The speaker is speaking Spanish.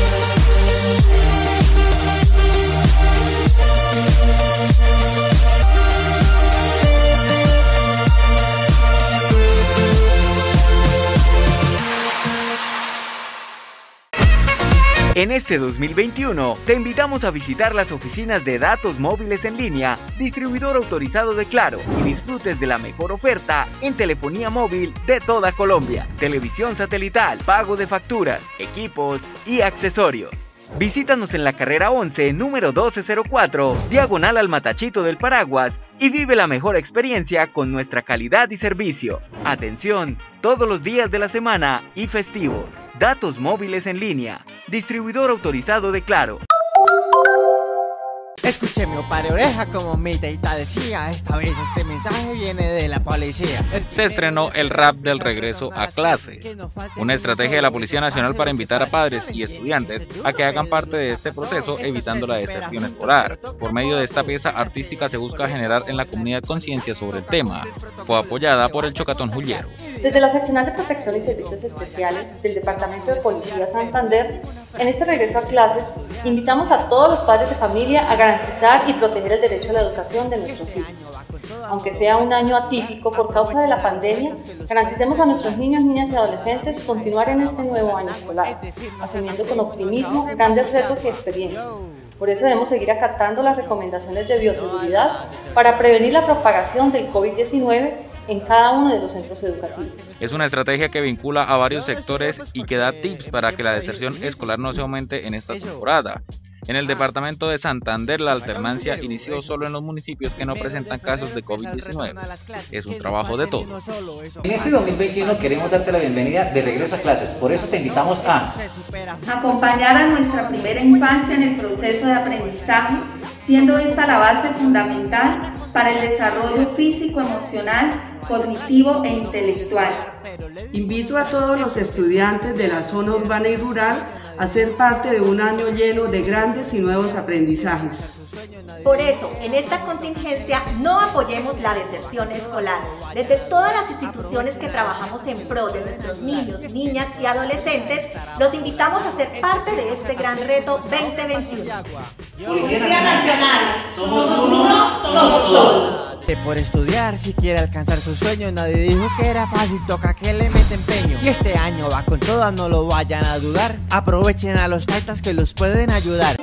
Thank you. En este 2021, te invitamos a visitar las oficinas de datos móviles en línea, distribuidor autorizado de Claro, y disfrutes de la mejor oferta en telefonía móvil de toda Colombia, televisión satelital, pago de facturas, equipos y accesorios. Visítanos en la carrera 11, número 1204, diagonal al Matachito del Paraguas y vive la mejor experiencia con nuestra calidad y servicio. Atención, todos los días de la semana y festivos. Datos móviles en línea. Distribuidor autorizado de Claro. Escuché mi pare oreja como mi teita decía, esta vez este mensaje viene de la policía. Se estrenó el rap del regreso a clase, una estrategia de la Policía Nacional para invitar a padres y estudiantes a que hagan parte de este proceso evitando la deserción escolar. Por medio de esta pieza artística se busca generar en la comunidad conciencia sobre el tema. Fue apoyada por el Chocatón Juliero. Desde la Seccional de Protección y Servicios Especiales del Departamento de Policía Santander, en este regreso a clases, invitamos a todos los padres de familia a garantizar y proteger el derecho a la educación de nuestros hijos. Aunque sea un año atípico por causa de la pandemia, garanticemos a nuestros niños, niñas y adolescentes continuar en este nuevo año escolar, asumiendo con optimismo grandes retos y experiencias. Por eso debemos seguir acatando las recomendaciones de bioseguridad para prevenir la propagación del COVID-19 en cada uno de los centros educativos. Es una estrategia que vincula a varios sectores y que da tips para que la deserción escolar no se aumente en esta temporada. En el departamento de Santander la alternancia inició solo en los municipios que no presentan casos de COVID-19. Es un trabajo de todos. En este 2021 queremos darte la bienvenida de regreso a clases, por eso te invitamos a acompañar a nuestra primera infancia en el proceso de aprendizaje, siendo esta la base fundamental para el desarrollo físico, emocional cognitivo e intelectual. Invito a todos los estudiantes de la zona urbana y rural a ser parte de un año lleno de grandes y nuevos aprendizajes. Por eso, en esta contingencia no apoyemos la deserción escolar. Desde todas las instituciones que trabajamos en pro de nuestros niños, niñas y adolescentes, los invitamos a ser parte de este gran reto 2021. Policía Nacional, somos uno. Por estudiar, si quiere alcanzar sus sueños, nadie dijo que era fácil, toca que le mete empeño. Y este año va con todas, no lo vayan a dudar. Aprovechen a los taitas que los pueden ayudar.